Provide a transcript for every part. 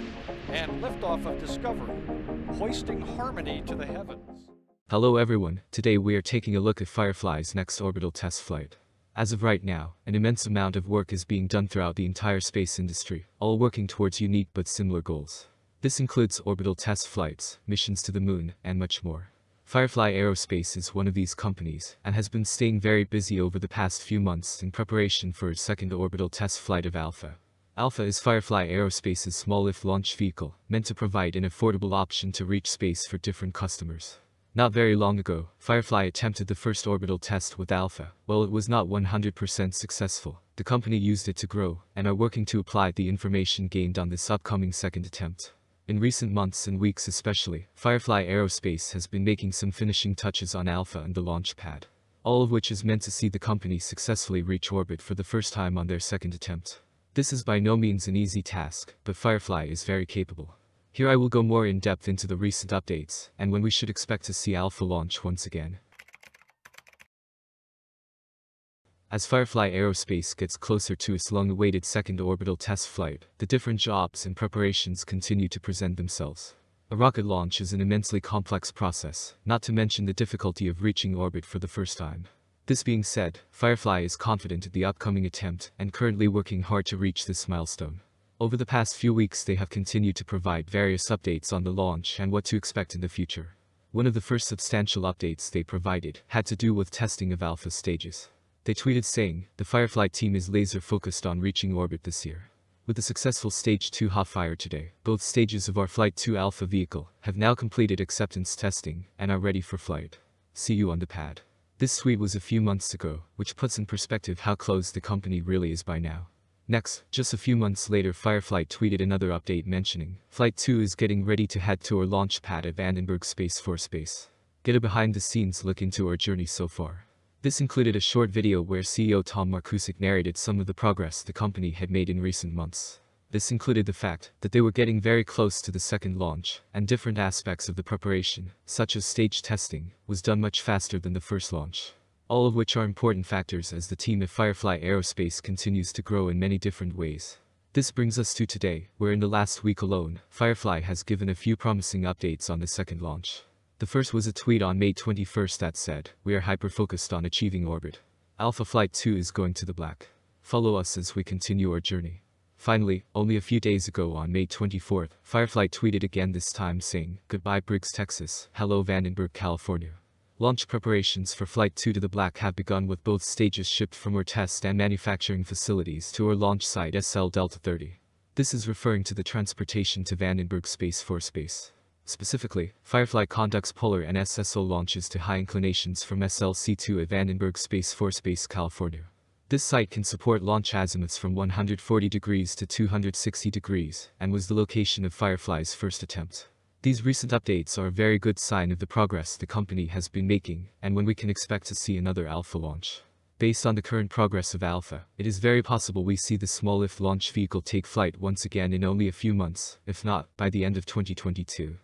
1 and liftoff of Discovery, hoisting harmony to the heavens. Hello everyone, today we are taking a look at Firefly's next orbital test flight. As of right now, an immense amount of work is being done throughout the entire space industry, all working towards unique but similar goals. This includes orbital test flights, missions to the moon, and much more. Firefly Aerospace is one of these companies, and has been staying very busy over the past few months in preparation for its second orbital test flight of Alpha. Alpha is Firefly Aerospace's small lift launch vehicle, meant to provide an affordable option to reach space for different customers. Not very long ago, Firefly attempted the first orbital test with Alpha. While it was not 100% successful, the company used it to grow, and are working to apply the information gained on this upcoming second attempt. In recent months and weeks especially, Firefly Aerospace has been making some finishing touches on Alpha and the launch pad. All of which is meant to see the company successfully reach orbit for the first time on their second attempt. This is by no means an easy task, but Firefly is very capable. Here I will go more in depth into the recent updates, and when we should expect to see Alpha launch once again. As Firefly Aerospace gets closer to its long-awaited second orbital test flight, the different jobs and preparations continue to present themselves. A rocket launch is an immensely complex process, not to mention the difficulty of reaching orbit for the first time. This being said, Firefly is confident in the upcoming attempt and currently working hard to reach this milestone. Over the past few weeks they have continued to provide various updates on the launch and what to expect in the future. One of the first substantial updates they provided had to do with testing of alpha stages. They tweeted saying, the Firefly team is laser focused on reaching orbit this year. With the successful Stage 2 hot fire today, both stages of our Flight 2 Alpha vehicle have now completed acceptance testing and are ready for flight. See you on the pad. This tweet was a few months ago, which puts in perspective how close the company really is by now. Next, just a few months later Firefly tweeted another update mentioning, Flight 2 is getting ready to head to our launch pad at Vandenberg Space Force Base. Get a behind the scenes look into our journey so far. This included a short video where CEO Tom Markusic narrated some of the progress the company had made in recent months. This included the fact that they were getting very close to the second launch, and different aspects of the preparation, such as stage testing, was done much faster than the first launch. All of which are important factors as the team at Firefly Aerospace continues to grow in many different ways. This brings us to today, where in the last week alone, Firefly has given a few promising updates on the second launch. The first was a tweet on May 21st that said, We are hyper-focused on achieving orbit. Alpha Flight 2 is going to the black. Follow us as we continue our journey. Finally, only a few days ago on May 24th, Firefly tweeted again this time saying, Goodbye Briggs, Texas, hello Vandenberg, California. Launch preparations for Flight 2 to the Black have begun with both stages shipped from our test and manufacturing facilities to our launch site SL Delta 30. This is referring to the transportation to Vandenberg Space Force Base. Specifically, Firefly conducts polar and SSO launches to high inclinations from SLC-2 at Vandenberg Space Force Base, California. This site can support launch azimuths from 140 degrees to 260 degrees, and was the location of Firefly's first attempt. These recent updates are a very good sign of the progress the company has been making, and when we can expect to see another Alpha launch. Based on the current progress of Alpha, it is very possible we see the small lift launch vehicle take flight once again in only a few months, if not, by the end of 2022.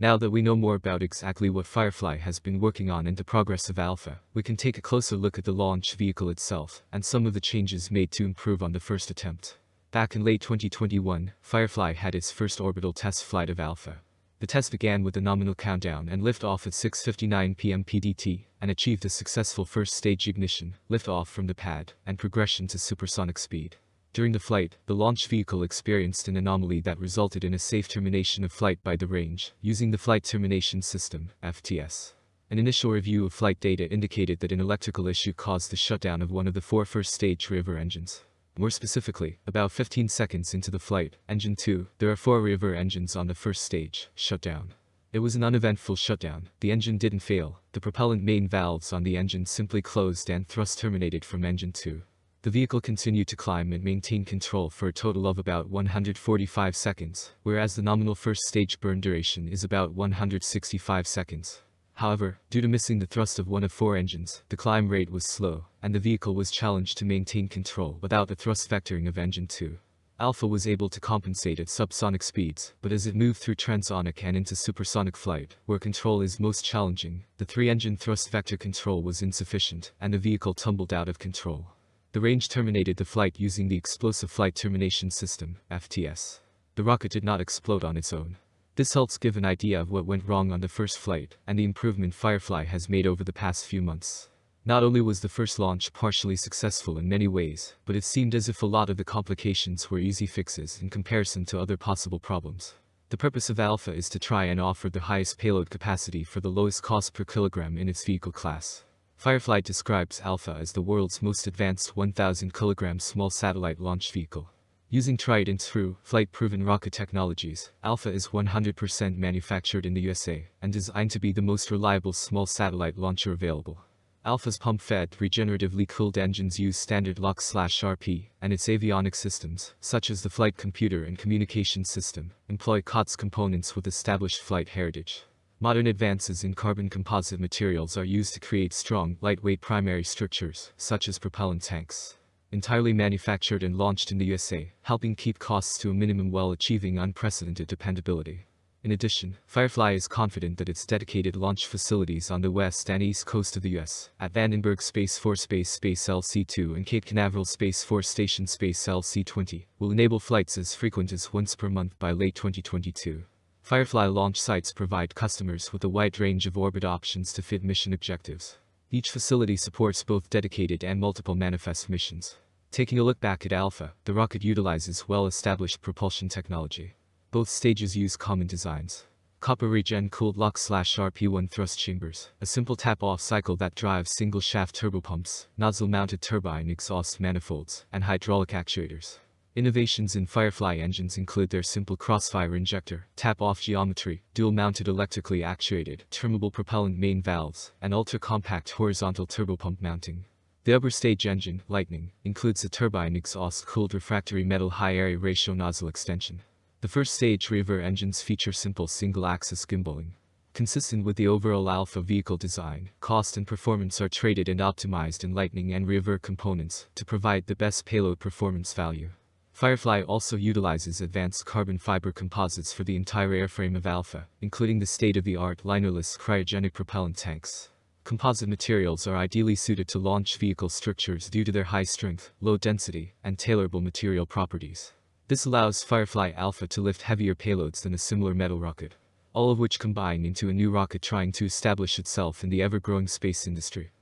Now that we know more about exactly what Firefly has been working on and the progress of Alpha, we can take a closer look at the launch vehicle itself and some of the changes made to improve on the first attempt. Back in late 2021, Firefly had its first orbital test flight of Alpha. The test began with a nominal countdown and liftoff at 6.59 pm PDT, and achieved a successful first stage ignition, liftoff from the pad, and progression to supersonic speed. During the flight, the launch vehicle experienced an anomaly that resulted in a safe termination of flight by the range, using the Flight Termination System, FTS. An initial review of flight data indicated that an electrical issue caused the shutdown of one of the four first-stage Reaver engines. More specifically, about 15 seconds into the flight, engine 2, there are four Reaver engines on the first stage, shut down. It was an uneventful shutdown, the engine didn't fail, the propellant main valves on the engine simply closed and thrust terminated from engine 2. The vehicle continued to climb and maintain control for a total of about 145 seconds, whereas the nominal first stage burn duration is about 165 seconds. However, due to missing the thrust of one of four engines, the climb rate was slow, and the vehicle was challenged to maintain control without the thrust vectoring of engine 2. Alpha was able to compensate at subsonic speeds, but as it moved through transonic and into supersonic flight, where control is most challenging, the three-engine thrust vector control was insufficient, and the vehicle tumbled out of control. The range terminated the flight using the Explosive Flight Termination System, FTS. The rocket did not explode on its own. This helps give an idea of what went wrong on the first flight and the improvement Firefly has made over the past few months. Not only was the first launch partially successful in many ways, but it seemed as if a lot of the complications were easy fixes in comparison to other possible problems. The purpose of Alpha is to try and offer the highest payload capacity for the lowest cost per kilogram in its vehicle class. Firefly describes Alpha as the world's most advanced 1,000 kg small satellite launch vehicle. Using tried and true, flight-proven rocket technologies, Alpha is 100% manufactured in the USA and designed to be the most reliable small satellite launcher available. Alpha's pump-fed, regeneratively cooled engines use standard LOX/RP, and its avionics systems, such as the flight computer and communication system, employ COTS components with established flight heritage. Modern advances in carbon composite materials are used to create strong, lightweight primary structures, such as propellant tanks. Entirely manufactured and launched in the USA, helping keep costs to a minimum while achieving unprecedented dependability. In addition, Firefly is confident that its dedicated launch facilities on the west and east coast of the US, at Vandenberg Space Force Base Space LC-2 and Cape Canaveral Space Force Station Space LC-20, will enable flights as frequent as once per month by late 2022. Firefly launch sites provide customers with a wide range of orbit options to fit mission objectives. Each facility supports both dedicated and multiple manifest missions. Taking a look back at Alpha, the rocket utilizes well-established propulsion technology. Both stages use common designs. Copper regen-cooled LOX slash RP1 thrust chambers, a simple tap-off cycle that drives single-shaft turbopumps, nozzle-mounted turbine exhaust manifolds, and hydraulic actuators. Innovations in Firefly engines include their simple crossfire injector, tap-off geometry, dual-mounted electrically actuated, trimmable propellant main valves, and ultra-compact horizontal turbopump mounting. The upper stage engine, Lightning, includes a turbine exhaust-cooled refractory metal high-area ratio nozzle extension. The first stage Reaver engines feature simple single-axis gimbaling. Consistent with the overall Alpha vehicle design, cost and performance are traded and optimized in Lightning and Reaver components to provide the best payload performance value. Firefly also utilizes advanced carbon fiber composites for the entire airframe of Alpha, including the state-of-the-art linerless cryogenic propellant tanks. Composite materials are ideally suited to launch vehicle structures due to their high strength, low density, and tailorable material properties. This allows Firefly Alpha to lift heavier payloads than a similar metal rocket, all of which combine into a new rocket trying to establish itself in the ever-growing space industry.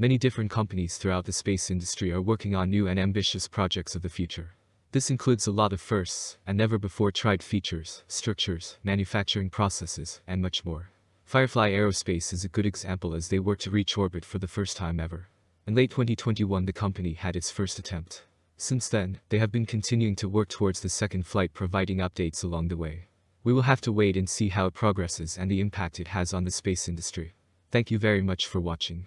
Many different companies throughout the space industry are working on new and ambitious projects of the future. This includes a lot of firsts and never before tried features, structures, manufacturing processes, and much more. Firefly Aerospace is a good example as they work to reach orbit for the first time ever. In late 2021 the company had its first attempt. Since then, they have been continuing to work towards the second flight providing updates along the way. We will have to wait and see how it progresses and the impact it has on the space industry. Thank you very much for watching.